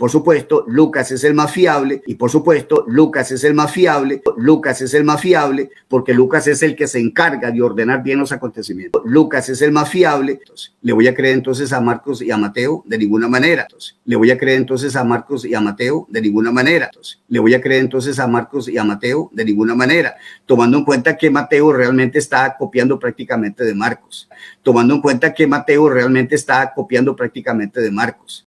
por supuesto, Lucas es el más fiable. Y por supuesto, Lucas es el más fiable. Lucas es el más fiable porque Lucas es el que se encarga de ordenar bien los acontecimientos. Lucas es el más fiable. ¿le voy a creer entonces a Marcos y a Mateo? De ninguna manera. Entonces, ¿le voy a creer entonces a Marcos y a Mateo? De ninguna manera. Entonces, ¿le voy a creer entonces a Marcos y a Mateo? De ninguna manera. Tomando en cuenta que Mateo realmente está copiando prácticamente de Marcos. Tomando en cuenta que Mateo realmente está copiando prácticamente de Marcos.